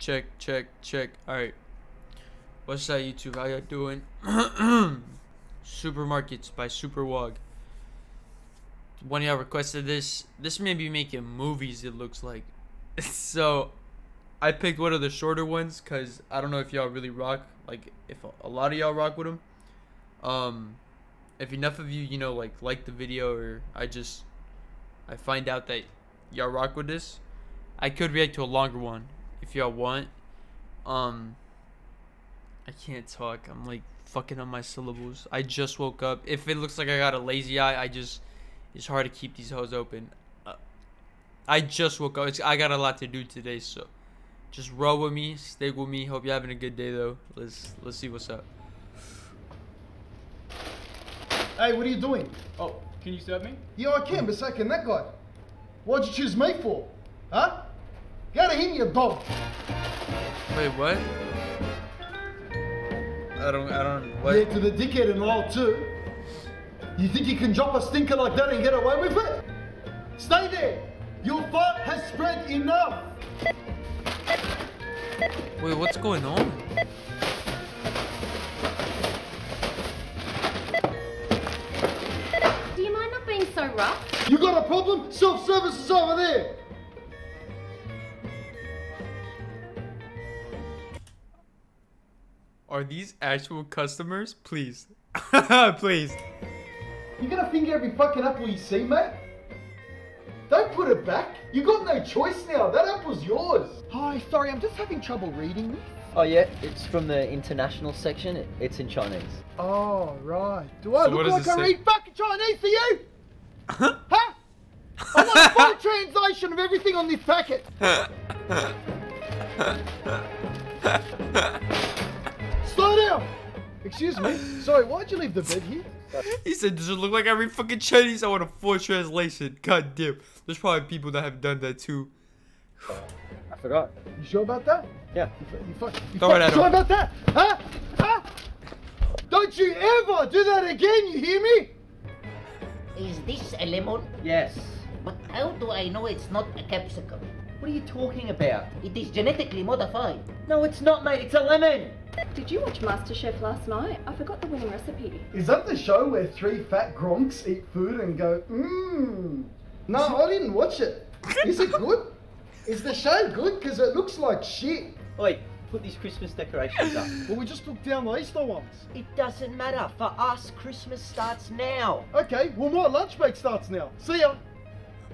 Check, check, check. Alright. What's up, YouTube? How y'all doing? Supermarkets by Superwog. One of y'all requested this. This may be making movies, it looks like. so, I picked one of the shorter ones because I don't know if y'all really rock. Like, if a lot of y'all rock with them. Um, if enough of you, you know, like, like the video or I just, I find out that y'all rock with this, I could react to a longer one if y'all want. Um, I can't talk. I'm like fucking on my syllables. I just woke up. If it looks like I got a lazy eye, I just it's hard to keep these hoes open. Uh, I just woke up. It's, I got a lot to do today, so just roll with me, stick with me. Hope you're having a good day though. Let's let's see what's up. Hey, what are you doing? Oh, can you serve me? Yeah, I can, but so can that guy. What'd you choose me for? Huh? Go you dog. Wait, what? I don't, I don't. What? Yeah, to the dickhead and all too. You think you can drop a stinker like that and get away with it? Stay there. Your fart has spread enough. Wait, what's going on? Do you mind not being so rough? You got a problem? Self-service is over there. Are these actual customers? Please, please. You're gonna finger every fucking apple you see, mate? Don't put it back. You got no choice now. That apple's yours. Hi, sorry, I'm just having trouble reading this. Oh yeah, it's from the international section. It's in Chinese. Oh, right. Do I So look like I say? read fucking Chinese to you? huh? I want a full translation of everything on this packet. Slow down. Excuse me. Sorry, why'd you leave the bed here? He said, "Does it look like I read fucking Chinese? I want a full translation." God damn. There's probably people that have done that too. I forgot. You sure about that? Yeah. You, fu- you, fuck, you Throw it fucking at sure about that? Huh? Huh? Don't you ever do that again, you hear me? Is this a lemon? Yes. But how do I know it's not a capsicum? What are you talking about? It is genetically modified. No, it's not, mate. It's a lemon. Did you watch MasterChef last night? I forgot the winning recipe. Is that the show where three fat gronks eat food and go, mmm? No, I didn't watch it. Is it good? Is the show good? Because it looks like shit. Wait, put these Christmas decorations up. Well, we just took down the Easter ones. It doesn't matter. For us, Christmas starts now. Okay, well, my lunch break starts now. See ya.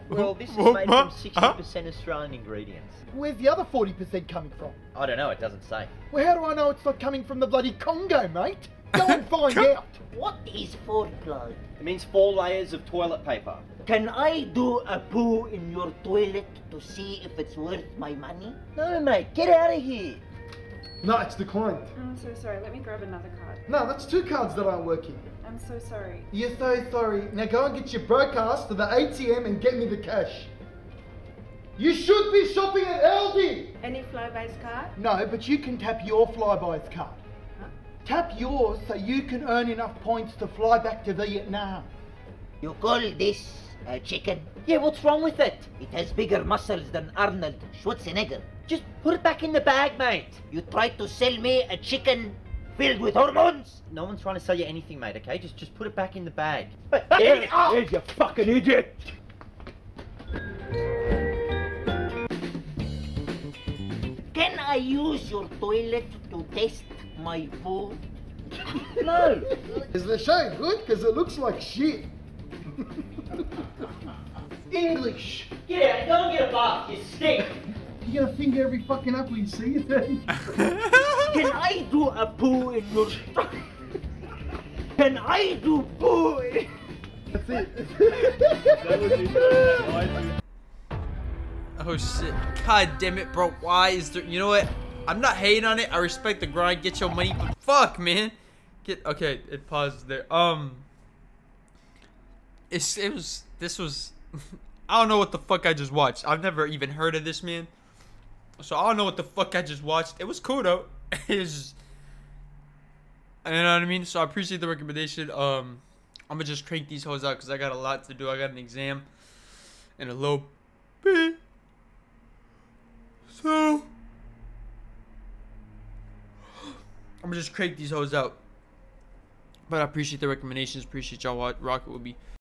Well, this is made from 60% Australian ingredients. Where's the other 40% coming from? I don't know. It doesn't say. Well, how do I know it's not coming from the bloody Congo, mate? Go and find out. What is four foreplay? It means four layers of toilet paper. Can I do a poo in your toilet to see if it's worth my money? No, mate. Get out of here. No, it's declined. I'm so sorry. Let me grab another card. No, that's two cards that aren't working. I'm so sorry. You're so sorry. Now go and get your broke ass to the ATM and get me the cash. You should be shopping at Aldi. Any Flybuys card? No, but you can tap your Flybuys card. Tap yours so you can earn enough points to fly back to Vietnam. You call this a chicken? Yeah, what's wrong with it? It has bigger muscles than Arnold Schwarzenegger. Just put it back in the bag, mate. You tried to sell me a chicken filled with hormones? No one's trying to sell you anything, mate. Okay, just just put it back in the bag. There- There's you fucking idiot. Can I use your toilet to test my food? No. Is the show good? Because it looks like shit. English. Yeah, go and get a bath. You stink. You gonna finger every fucking apple you see? then? Can I do a poo in your... Can I do poo in... That's it. Oh shit. God damn it, bro. Why is there you know what? I'm not hating on it. I respect the grind. Get your money, but fuck man. Get okay, it paused there. Um It's it was this was I don't know what the fuck I just watched. I've never even heard of this man. So I don't know what the fuck I just watched. It was cool though. is you know what I mean? So I appreciate the recommendation. Um I'm gonna just crank these hoes out because I got a lot to do. I got an exam and a low B. So I'm gonna just crank these hoes out. But I appreciate the recommendations. Appreciate y'all. What Rocket will be.